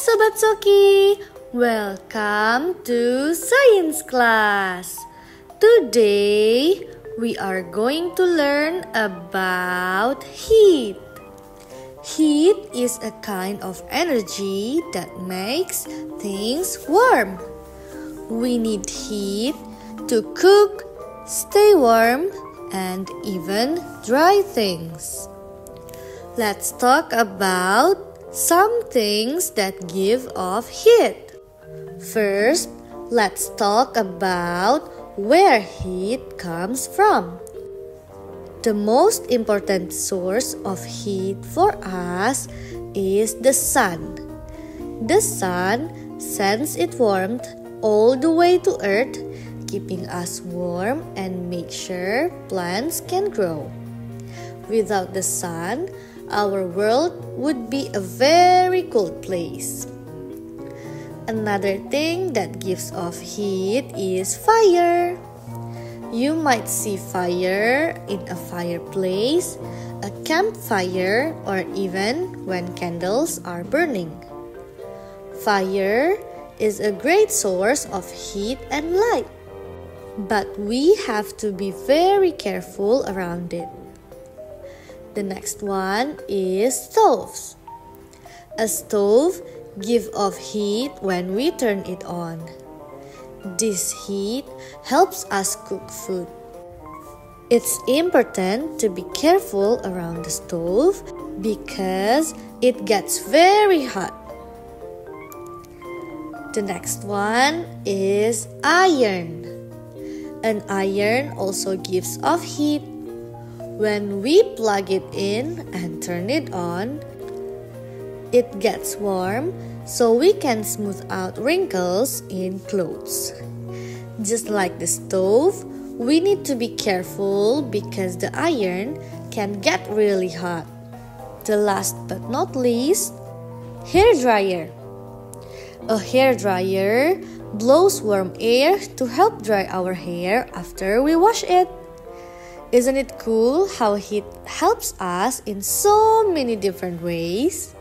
Sobat Soki! Welcome to science class. Today we are going to learn about heat. Heat is a kind of energy that makes things warm. We need heat to cook, stay warm, and even dry things. Let's talk about some things that give off heat. First, let's talk about where heat comes from. The most important source of heat for us is the sun. The sun sends its warmth all the way to earth, keeping us warm and make sure plants can grow. Without the sun, our world would be a very cold place. Another thing that gives off heat is fire. You might see fire in a fireplace, a campfire, or even when candles are burning. Fire is a great source of heat and light, but we have to be very careful around it. The next one is stoves. A stove gives off heat when we turn it on. This heat helps us cook food. It's important to be careful around the stove because it gets very hot. The next one is iron. An iron also gives off heat when we plug it in and turn it on, it gets warm so we can smooth out wrinkles in clothes. Just like the stove, we need to be careful because the iron can get really hot. The last but not least, hair dryer. A hair dryer blows warm air to help dry our hair after we wash it. Isn't it cool how heat helps us in so many different ways?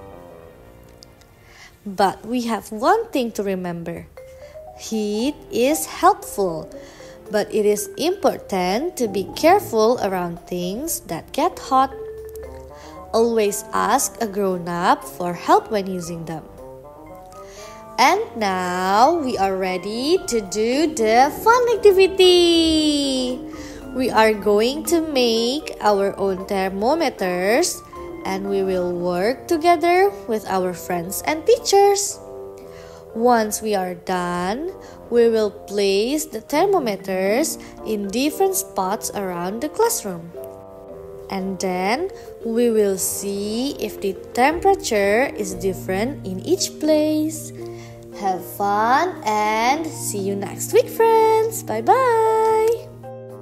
But we have one thing to remember heat is helpful, but it is important to be careful around things that get hot. Always ask a grown up for help when using them. And now we are ready to do the fun activity we are going to make our own thermometers and we will work together with our friends and teachers. Once we are done, we will place the thermometers in different spots around the classroom. And then we will see if the temperature is different in each place. Have fun and see you next week, friends. Bye bye.